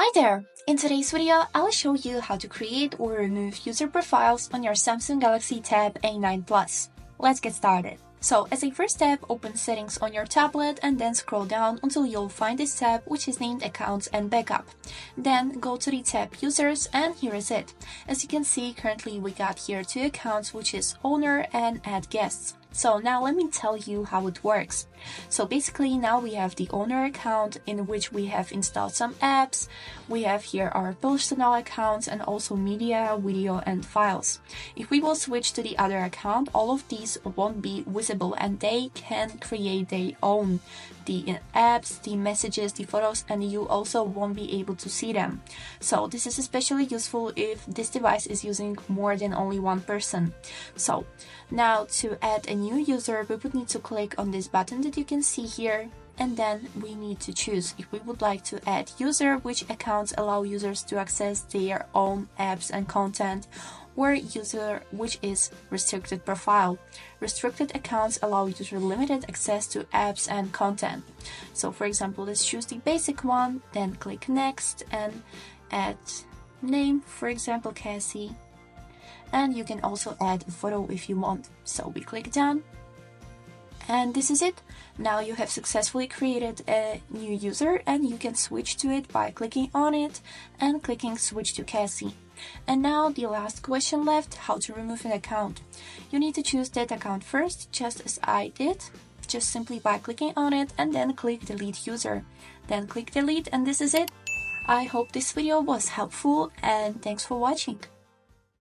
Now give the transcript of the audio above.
Hi there! In today's video, I'll show you how to create or remove user profiles on your Samsung Galaxy Tab A9 Plus. Let's get started. So as a first step, open settings on your tablet and then scroll down until you'll find this tab which is named accounts and backup. Then go to the tab users and here is it. As you can see, currently we got here two accounts which is owner and add guests. So now let me tell you how it works. So basically now we have the owner account in which we have installed some apps. We have here our personal accounts and also media, video and files. If we will switch to the other account, all of these won't be visible and they can create their own the apps, the messages, the photos, and you also won't be able to see them. So this is especially useful if this device is using more than only one person. So now to add a new user, we would need to click on this button that you can see here and then we need to choose if we would like to add user, which accounts allow users to access their own apps and content, or user, which is restricted profile. Restricted accounts allow user limited access to apps and content. So for example, let's choose the basic one, then click next and add name, for example, Cassie. And you can also add a photo if you want. So we click done and this is it. Now you have successfully created a new user and you can switch to it by clicking on it and clicking switch to Cassie. And now the last question left, how to remove an account. You need to choose that account first, just as I did, just simply by clicking on it and then click delete user. Then click delete and this is it. I hope this video was helpful and thanks for watching.